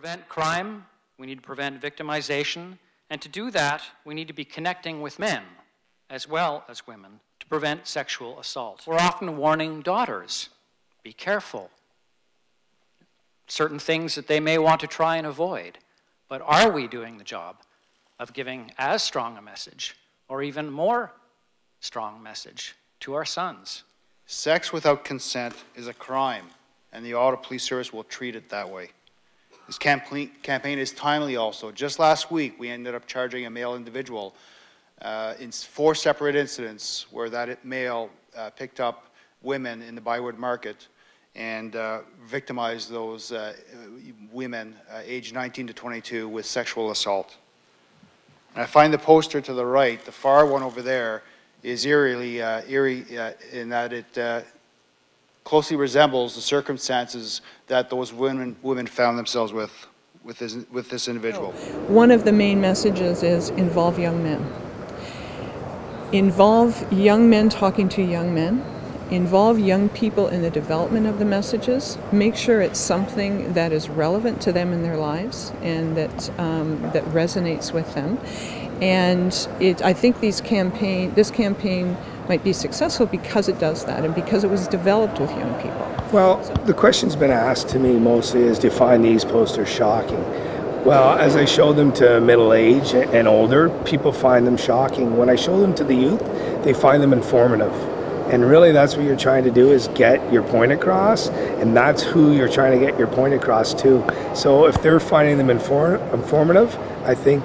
prevent crime, we need to prevent victimization, and to do that, we need to be connecting with men as well as women to prevent sexual assault. We're often warning daughters be careful. Certain things that they may want to try and avoid. But are we doing the job of giving as strong a message, or even more strong message, to our sons? Sex without consent is a crime, and the Ottawa Police Service will treat it that way. This campaign, is timely also. Just last week, we ended up charging a male individual uh, in four separate incidents where that male uh, picked up women in the Byward Market and uh, victimized those uh, women uh, aged 19 to 22 with sexual assault. And I find the poster to the right, the far one over there, is eerily uh, eerie in that it closely resembles the circumstances that those women, women found themselves with, with this, with this individual. One of the main messages is involve young men involve young men talking to young men, involve young people in the development of the messages, make sure it's something that is relevant to them in their lives and that, um, that resonates with them. And it, I think these campaign, this campaign might be successful because it does that and because it was developed with young people. Well, the question's been asked to me mostly is do you find these posters shocking? Well, as I show them to middle age and older, people find them shocking. When I show them to the youth, they find them informative. And really, that's what you're trying to do is get your point across, and that's who you're trying to get your point across to. So if they're finding them inform- informative, I think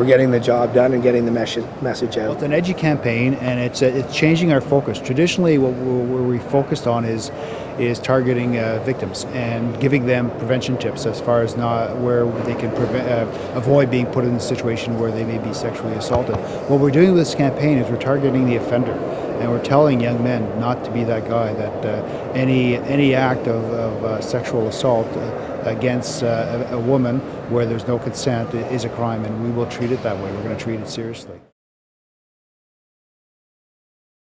we're getting the job done and getting the mes- message out. Well, it's an edgy campaign, and it's uh, it's changing our focus. Traditionally, what we're, we focused on is is targeting uh, victims and giving them prevention tips as far as not where they can prevent, uh, avoid being put in a situation where they may be sexually assaulted. What we're doing with this campaign is we're targeting the offender and we're telling young men not to be that guy. That uh, any any act of, of uh, sexual assault uh, against uh, a, a woman where there's no consent is a crime, and we will treat it that way. We're going to treat it seriously.